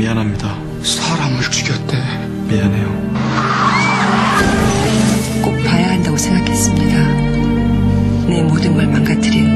미안합니다. 사람을 죽였대. 미안해요. 꼭 봐야 한다고 생각했습니다. 내 모든 걸 망가뜨린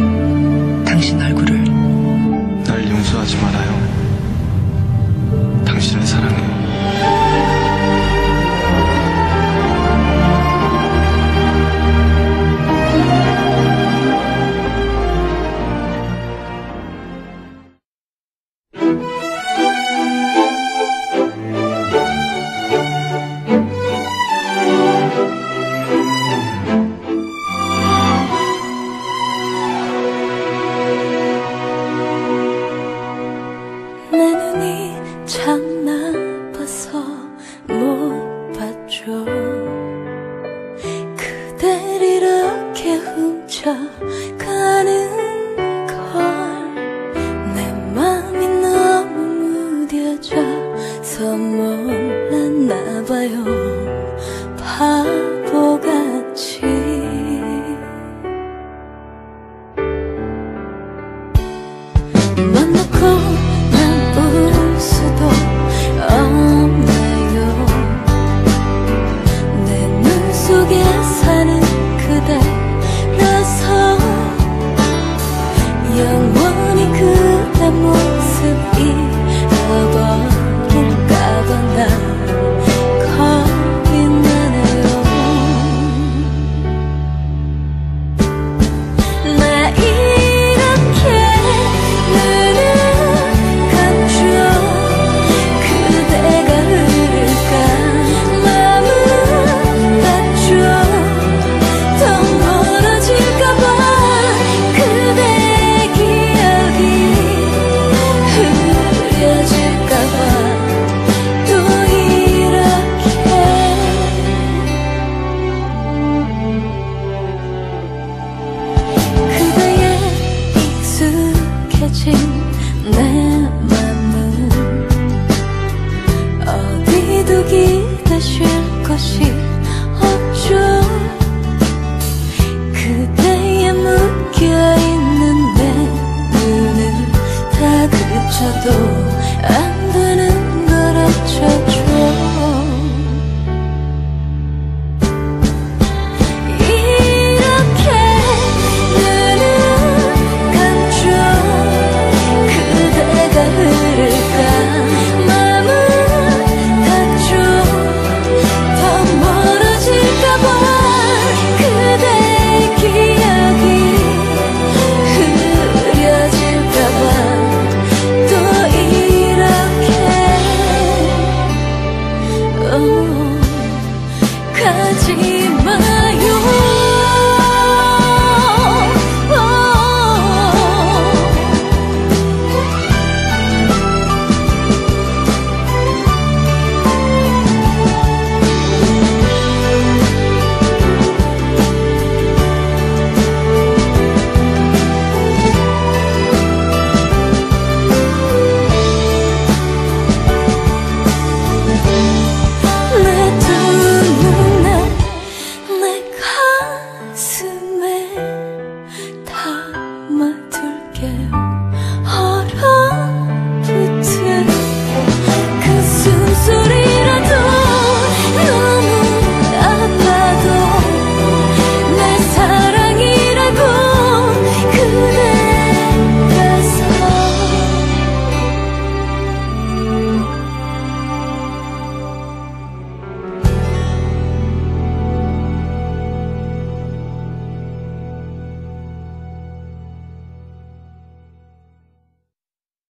love 것이 없죠. 그대의 묶여있는 내 눈을 다 그쳐도 care.